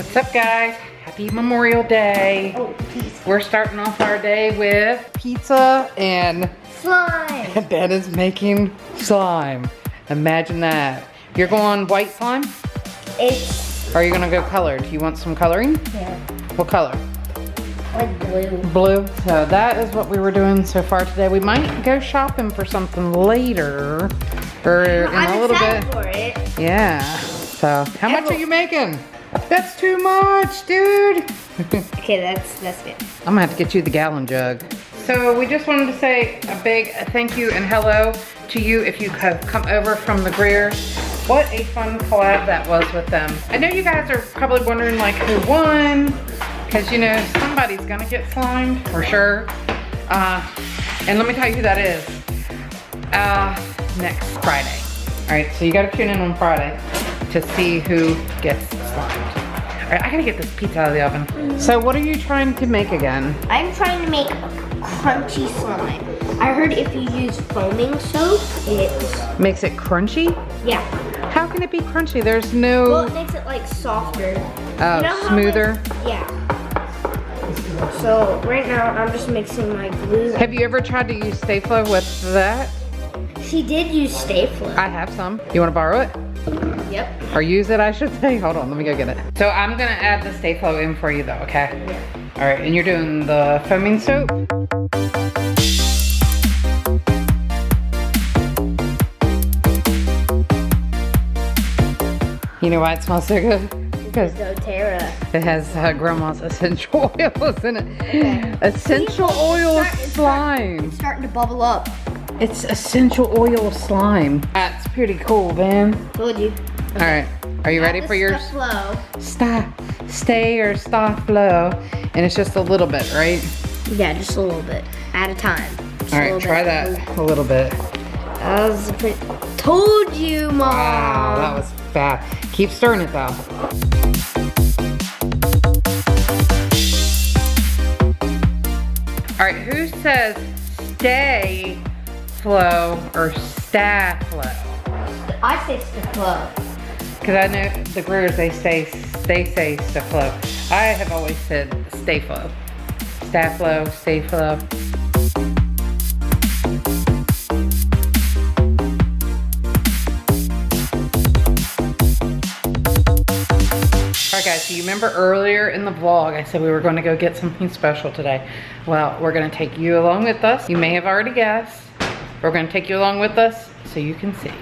What's up guys? Happy Memorial Day. Oh. We're starting off our day with pizza and Slime. Ben is making slime. Imagine that. You're going white slime? It's Or are you gonna go colored? You want some coloring? yeah, What color? like blue. Blue. So that is what we were doing so far today. We might go shopping for something later or in I'm a little bit. for it. Yeah. So how much are you making? That's too much, dude. Okay, that's that's good. I'm gonna have to get you the gallon jug. So we just wanted to say a big thank you and hello to you if you have come over from the Greers. What a fun collab that was with them. I know you guys are probably wondering like who won, because you know somebody's gonna get slimed for sure. Uh, and let me tell you who that is. Uh, next Friday. All right, so you gotta tune in on Friday to see who gets slimed. All right, I gotta get this pizza out of the oven. So what are you trying to make again? I'm trying to make crunchy slime. I heard if you use foaming soap, it Makes it crunchy? yeah. How can it be crunchy? There's no, Well, it makes it like softer. oh, You know how smoother. it- yeah. So right now I'm just mixing my glue. Have you ever tried to use Stay Flow with that? She did use Stay Flow. I have some. You wanna borrow it? Yep. Or use it, I should say. Hold on, let me go get it. So I'm gonna add the Stay Flow in for you though, okay? Yeah. All right, and you're doing the foaming soap? You know why it smells so good? Because doTERRA. it has uh, grandma's essential oils in it. Essential oil Start- it's start- slime. It's starting to bubble up. It's essential oil slime. That's pretty cool, man. Told you. All right, are you ready for your flow. stop, stay or stop flow? And it's just a little bit, right? Yeah, just a little bit at a time. Just All right, try that a little bit. That was pretty. Told you, mom. Wow, that was fat. Keep stirring it though. All right, who says stay flow or staff flow? I say the flow. Because I know the Greers, they say, they say stay flow. I have always said stay flow. Staff flow, stay flow. All right guys, so you remember earlier in the vlog, I said we were gonna go get something special today. Well, we're gonna take you along with us. You may have already guessed. We're gonna take you along with us so you can see.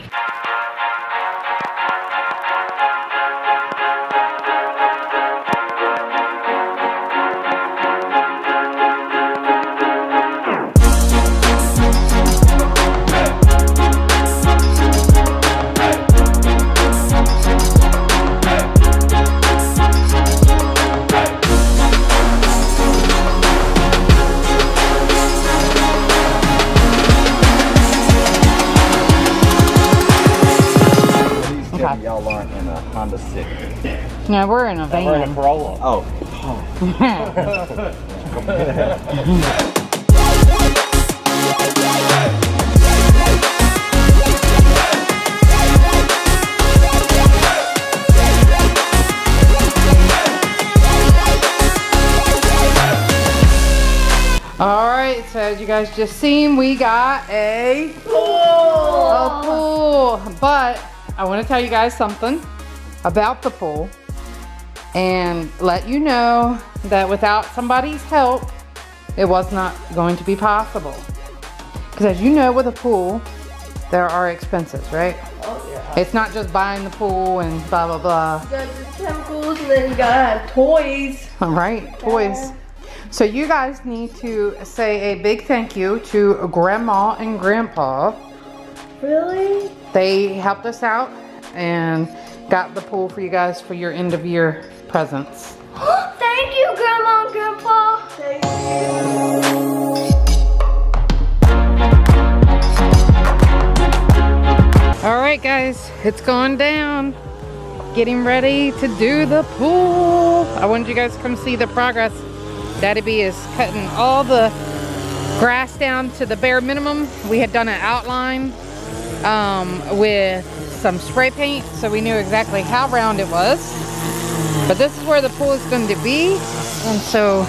No, we're in a We're in a van. Corolla. Oh. All right, so as you guys just seen, we got a pool. a pool. But I want to tell you guys something about the pool and let you know that without somebody's help, it was not going to be possible. Because as you know, with a pool, there are expenses, right? Oh yeah. It's not just buying the pool and blah blah blah. You got the chemicals and then you gotta have toys. All right, toys. So you guys need to say a big thank you to Grandma and Grandpa. Really? They helped us out and got the pool for you guys for your end of year presents. Thank you, Grandma and Grandpa. Thank you. All right, guys, it's gone down. Getting ready to do the pool. I wanted you guys to come see the progress. Daddy B is cutting all the grass down to the bare minimum. We had done an outline um, with some spray paint, so we knew exactly how round it was. But this is where the pool is going to be. And so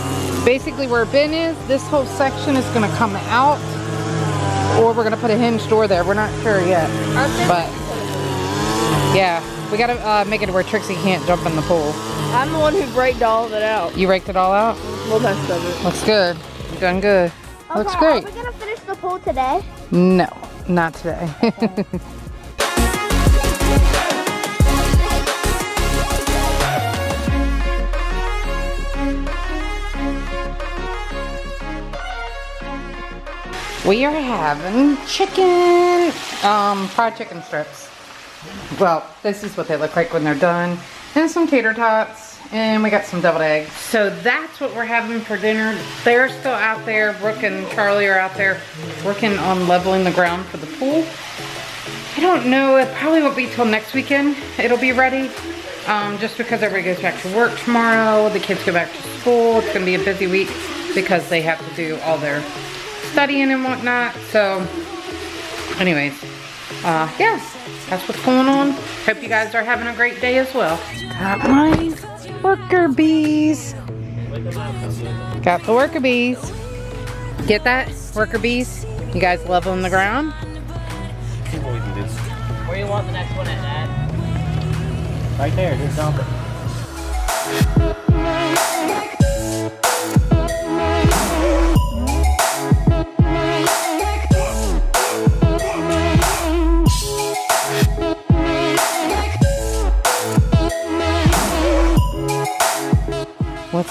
basically where Ben is, this whole section is going to come out. Or we're going to put a hinge door there. We're not sure yet. But yeah, we got to uh, make it where Trixie can't jump in the pool. I'm the one who braked all of it out. You raked it all out? Well, most of it. Looks good. You've done good. Looks great. Are we gonna finish the pool today? No, not today. we are having chicken, um, fried chicken strips. Well, this is what they look like when they're done. And some tater tots. And we got some deviled eggs. So that's what we're having for dinner. They're still out there. Brooke and Charlie are out there working on leveling the ground for the pool. I don't know. It probably won't be till next weekend it'll be ready. Um, just because everybody goes back to work tomorrow. The kids go back to school. It's going to be a busy week because they have to do all their studying and whatnot. So anyways, uh, yeah, that's what's going on. Hope you guys are having a great day as well. Got my worker bees. Got the worker bees. Get that? Worker bees? You guys leveling the ground? Where you want the next one at, Dad? Right there, just dump it.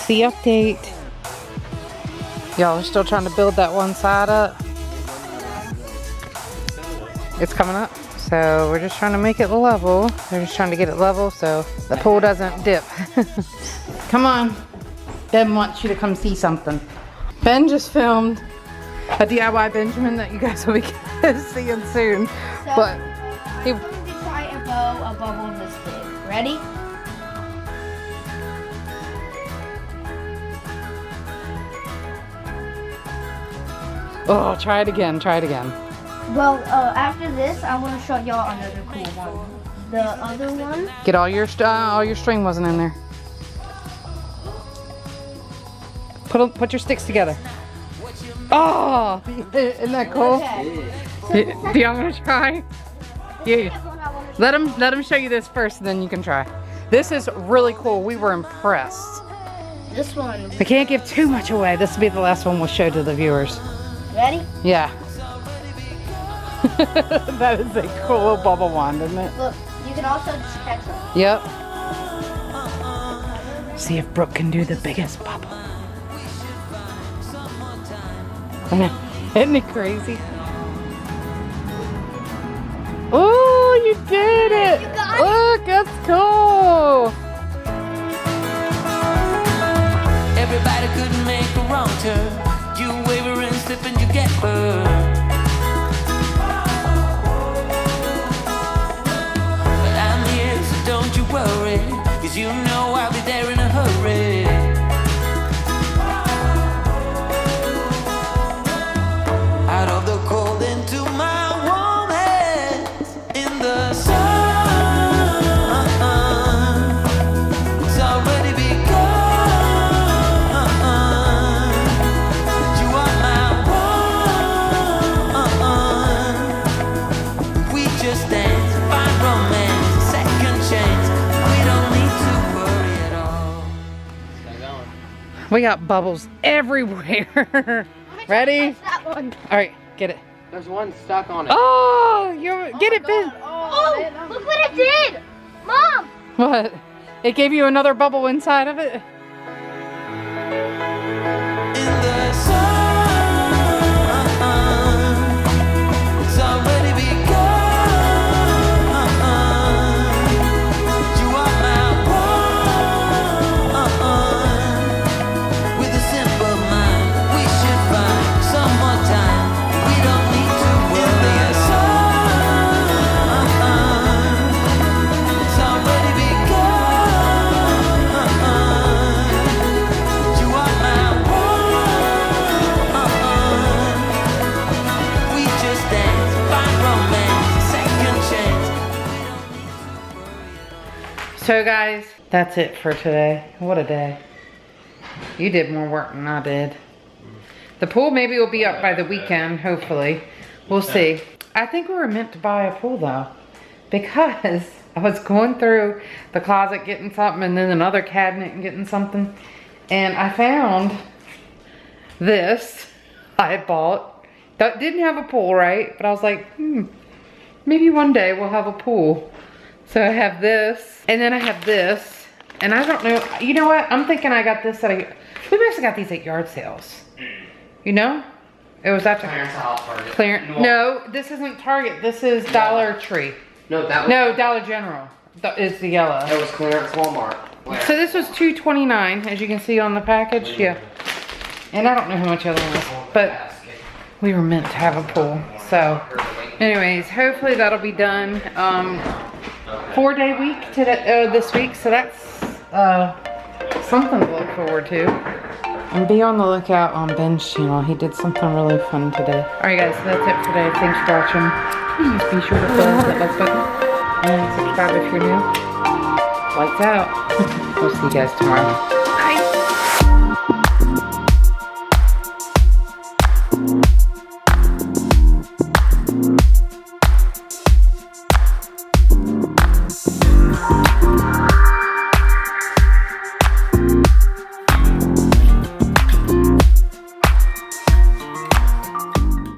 The update? Y'all are still trying to build that one side up. It's coming up. So we're just trying to make it level. They're just trying to get it level so the pool doesn't dip. come on. Ben wants you to come see something. Ben just filmed a DIY Benjamin that you guys will be seeing soon. But he, I'm going to try and blow a bubble this big. Ready? Oh, try it again, try it again. Well, uh, after this, I want to show y'all another cool one. The other one, Get all your, st- uh, all your string wasn't in there. Put, put your sticks together. Oh, isn't that cool? okay. Do, do y'all want to try? Yeah. Let him, let him show you this first and then you can try. This is really cool. We were impressed. This one, We can't give too much away. This will be the last one we'll show to the viewers. Ready? Yeah. that is a cool bubble wand, isn't it? Look, you can also just catch them. Yep. See if Brooke can do the biggest bubble. Isn't it crazy? Oh, you did it! You got. Look, that's cool! Everybody couldn't make a wrong turn. You waver and slip and you get burned. We got bubbles everywhere. Ready? All right, get it. There's one stuck on it. Oh, you get oh it, Ben. Oh, oh, look what it did! Mom! What? It gave you another bubble inside of it? So guys, that's it for today. What a day. You did more work than I did. The pool maybe will be up by the weekend, hopefully. We'll see. I think we were meant to buy a pool though. Because I was going through the closet getting something and then another cabinet and getting something. And I found this I had bought. That didn't have a pool, right? But I was like, hmm, maybe one day we'll have a pool. So I have this, and then I have this, and I don't know, you know what? I'm thinking I got this at a, we must have got these at yard sales. You know? It was at the Clearance aisle Target. clearance. No, this isn't Target. This is Dollar Tree. No, that was. No, Dollar General Th- is the yellow. That was clearance Walmart. Where? So this was $2.29, as you can see on the package. Yeah. And I don't know how much other one was, but we were meant to have a pool. So, anyways, hopefully that'll be done. Um, four day week today, uh, this week, so that's uh, something to look forward to. And be on the lookout on Ben's channel. He did something really fun today. Alright guys, so that's it for today. Thanks for watching. Please be sure to hit that like button and subscribe if you're new. Lights out. we'll see you guys tomorrow. Bye.